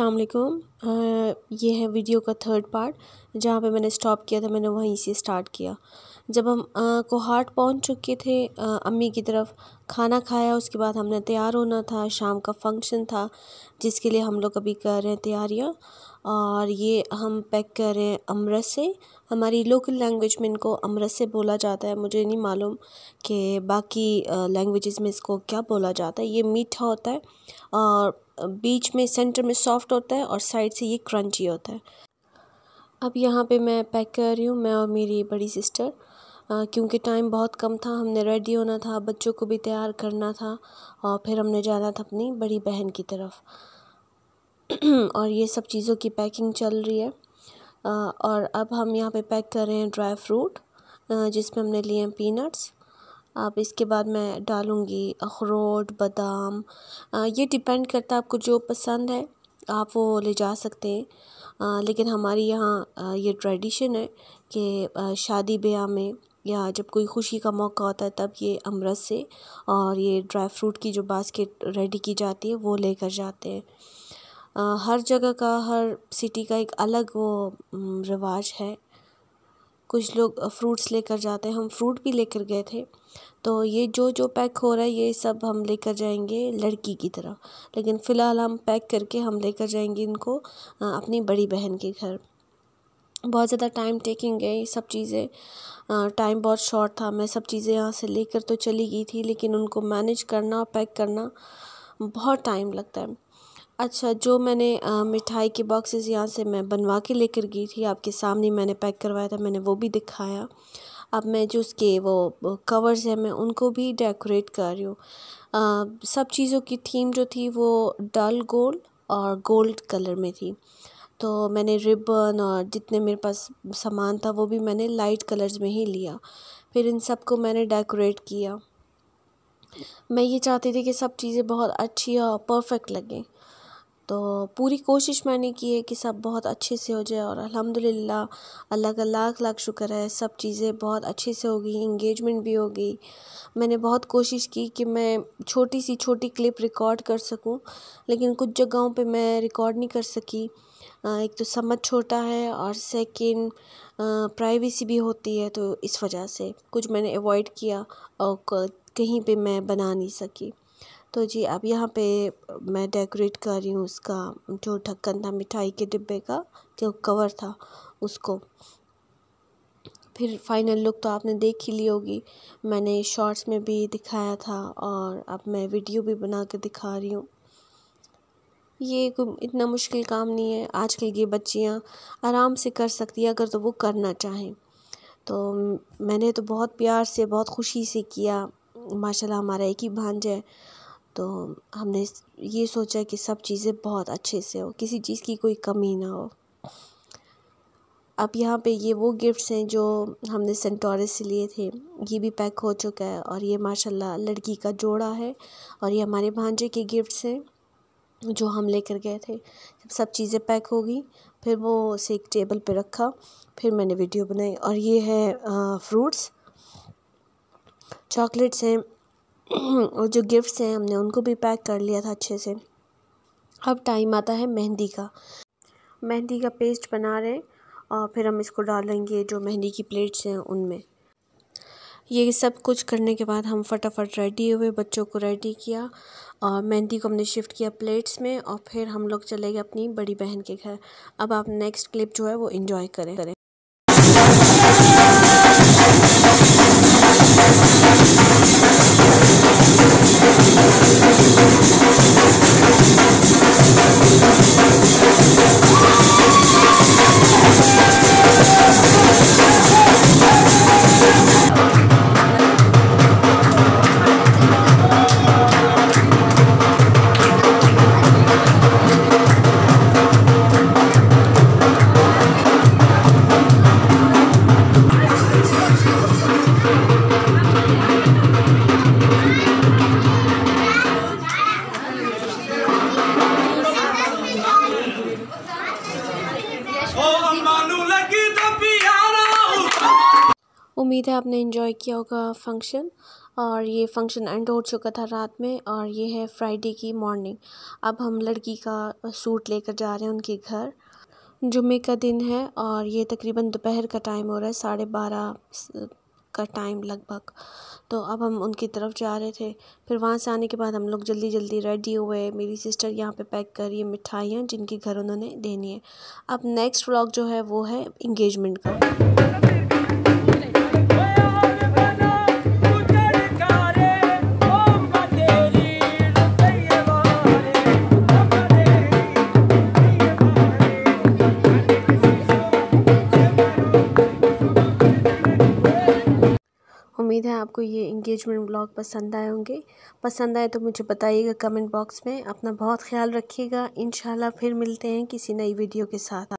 अस्सलाम वालेकुम ये है वीडियो का थर्ड पार्ट जहाँ पे मैंने स्टॉप किया था मैंने वहीं से स्टार्ट किया। जब हम कोहाट पहुँच चुके थे आ, अम्मी की तरफ़ खाना खाया उसके बाद हमने तैयार होना था शाम का फ़ंक्शन था जिसके लिए हम लोग अभी कर रहे हैं तैयारियाँ। और ये हम पैक कर रहे हैं अमृत से। हमारी लोकल लैंग्वेज में इनको अमृत से बोला जाता है। मुझे नहीं मालूम कि बाकी लैंग्वेजेस में इसको क्या बोला जाता है। ये मीठा होता है और बीच में सेंटर में सॉफ्ट होता है और साइड से ये क्रंची होता है। अब यहाँ पे मैं पैक कर रही हूँ, मैं और मेरी बड़ी सिस्टर क्योंकि टाइम बहुत कम था, हमने रेडी होना था, बच्चों को भी तैयार करना था और फिर हमने जाना था अपनी बड़ी बहन की तरफ़। और ये सब चीज़ों की पैकिंग चल रही है। और अब हम यहाँ पे पैक कर रहे हैं ड्राई फ्रूट जिसमें हमने लिए हैं पीनट्स। अब इसके बाद मैं डालूँगी अखरोट, बादाम। ये डिपेंड करता है आपको जो पसंद है, आप वो ले जा सकते हैं। लेकिन हमारे यहाँ ये ट्रेडिशन है कि शादी ब्याह में या जब कोई खुशी का मौका होता है तब ये अमृत से और ये ड्राई फ्रूट की जो बास्केट रेडी की जाती है वो लेकर जाते हैं। हर जगह का, हर सिटी का एक अलग वो रिवाज है। कुछ लोग फ्रूट्स लेकर जाते हैं। हम फ्रूट भी लेकर गए थे। तो ये जो जो पैक हो रहा है, ये सब हम लेकर जाएँगे लड़की की तरफ़ लेकिन फ़िलहाल हम पैक करके हम लेकर जाएँगे इनको अपनी बड़ी बहन के घर। बहुत ज़्यादा टाइम टेकिंग है, ये सब चीज़ें। टाइम बहुत शॉर्ट था। मैं सब चीज़ें यहाँ से लेकर तो चली गई थी, लेकिन उनको मैनेज करना और पैक करना, बहुत टाइम लगता है। अच्छा जो मैंने मिठाई के बॉक्सेस यहाँ से मैं बनवा के लेकर गई थी, आपके सामने मैंने पैक करवाया था, मैंने वो भी दिखाया। अब मैं जो उसके वो कवर्स हैं, मैं उनको भी डेकोरेट कर रही हूँ। सब चीज़ों की थीम जो थी वो डल गोल्ड और गोल्ड कलर में थी। तो मैंने रिबन और जितने मेरे पास सामान था, वो भी मैंने लाइट कलर्स में ही लिया। फिर इन सबको मैंने डेकोरेट किया। मैं ये चाहती थी कि सब चीज़ें बहुत अच्छी और परफेक्ट लगें। तो पूरी कोशिश मैंने की है कि सब बहुत अच्छे से हो जाए और अल्हम्दुलिल्लाह, अल्लाह का लाख लाख शुक्र है, सब चीज़ें बहुत अच्छे से हो गई इंगेजमेंट भी हो गई मैंने बहुत कोशिश की कि मैं छोटी सी छोटी क्लिप रिकॉर्ड कर सकूँ, लेकिन कुछ जगहों पे मैं रिकॉर्ड नहीं कर सकी। एक तो समझ छोटा है और सेकंड प्राइवेसी भी होती है तो इस वजह से कुछ मैंने अवॉइड किया और कहीं पे मैं बना नहीं सकी। तो जी, अब यहाँ पे मैं डेकोरेट कर रही हूँ उसका, जो ढक्कन था मिठाई के डिब्बे का, जो कवर था उसको। फिर फाइनल लुक तो आपने देख ही ली होगी। मैंने शॉर्ट्स में भी दिखाया था और अब मैं वीडियो भी बना कर दिखा रही हूँ। ये इतना मुश्किल काम नहीं है। आजकल की बच्चियाँ आराम से कर सकती हैं, अगर तो वो करना चाहें। तो मैंने तो बहुत प्यार से, बहुत खुशी से किया। माशाल्लाह हमारा एक ही भांज है। तो हमने ये सोचा कि सब चीज़ें बहुत अच्छे से हो, किसी चीज़ की कोई कमी ना हो। अब यहाँ पे ये वो गिफ्ट्स हैं जो हमने सेंटोरस से लिए थे, ये भी पैक हो चुका है और ये माशाल्लाह लड़की का जोड़ा है और ये हमारे भांजे के गिफ्ट्स हैं, जो हम लेकर गए थे। जब सब चीज़ें पैक हो गई, फिर वो उसे एक टेबल पे रखा, फिर मैंने वीडियो बनाई और ये है फ्रूट्स चॉकलेट्स हैं और जो गिफ्ट्स हैं हमने उनको भी पैक कर लिया था अच्छे से। अब टाइम आता है मेहंदी का। मेहंदी का पेस्ट बना रहे हैं और फिर हम इसको डालेंगे जो मेहंदी की प्लेट्स हैं उनमें। ये सब कुछ करने के बाद हम फटाफट रेडी हुए, बच्चों को रेडी किया और मेहंदी को हमने शिफ्ट किया प्लेट्स में और फिर हम लोग चले गए अपनी बड़ी बहन के घर। अब आप नेक्स्ट क्लिप जो है वो इन्जॉय करें करें। उम्मीद है आपने इन्जॉय किया होगा फ़ंक्शन और ये फ़ंक्शन एंड हो चुका था रात में और ये है फ्राइडे की मॉर्निंग अब हम लड़की का सूट लेकर जा रहे हैं उनके घर. जुम्मे का दिन है और ये तकरीबन दोपहर का टाइम हो रहा है, साढ़े बारह का टाइम लगभग. तो अब हम उनकी तरफ़ जा रहे थे. फिर वहाँ से आने के बाद हम लोग जल्दी जल्दी रेडी हुए. मेरी सिस्टर यहाँ पे पैक कर रही है मिठाइयाँ जिनके घर उन्होंने देनी है. अब नेक्स्ट व्लॉग जो है वो है इंगेजमेंट का. उम्मीद है आपको ये इंगेजमेंट ब्लॉग पसंद आए होंगे। पसंद आए तो मुझे बताइएगा कमेंट बॉक्स में। अपना बहुत ख्याल रखिएगा। इन फिर मिलते हैं किसी नई वीडियो के साथ।